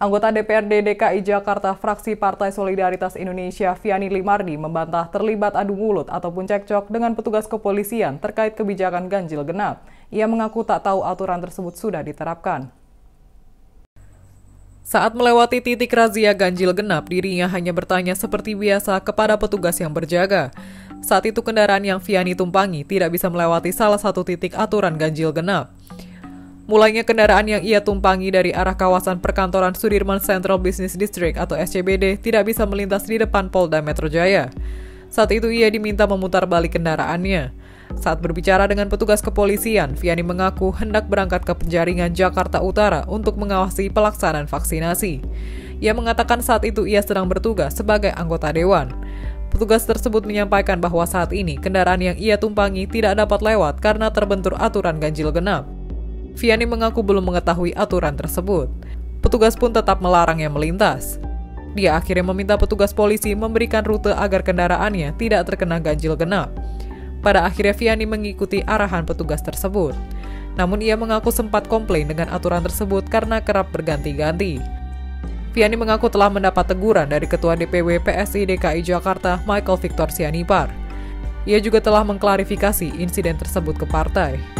Anggota DPRD DKI Jakarta fraksi Partai Solidaritas Indonesia Viani Limardi membantah terlibat adu mulut ataupun cekcok dengan petugas kepolisian terkait kebijakan ganjil genap. Ia mengaku tak tahu aturan tersebut sudah diterapkan. Saat melewati titik razia ganjil genap, dirinya hanya bertanya seperti biasa kepada petugas yang berjaga. Saat itu kendaraan yang Viani tumpangi tidak bisa melewati salah satu titik aturan ganjil genap. Mulainya kendaraan yang ia tumpangi dari arah kawasan perkantoran Sudirman Central Business District atau SCBD tidak bisa melintas di depan Polda Metro Jaya. Saat itu ia diminta memutar balik kendaraannya. Saat berbicara dengan petugas kepolisian, Viani mengaku hendak berangkat ke penjaringan Jakarta Utara untuk mengawasi pelaksanaan vaksinasi. Ia mengatakan saat itu ia sedang bertugas sebagai anggota dewan. Petugas tersebut menyampaikan bahwa saat ini kendaraan yang ia tumpangi tidak dapat lewat karena terbentur aturan ganjil genap. Viani mengaku belum mengetahui aturan tersebut. Petugas pun tetap melarangnya melintas. Dia akhirnya meminta petugas polisi memberikan rute agar kendaraannya tidak terkena ganjil genap. Pada akhirnya Viani mengikuti arahan petugas tersebut. Namun ia mengaku sempat komplain dengan aturan tersebut karena kerap berganti-ganti. Viani mengaku telah mendapat teguran dari Ketua DPW PSI DKI Jakarta Michael Victor Sianipar. Ia juga telah mengklarifikasi insiden tersebut ke partai.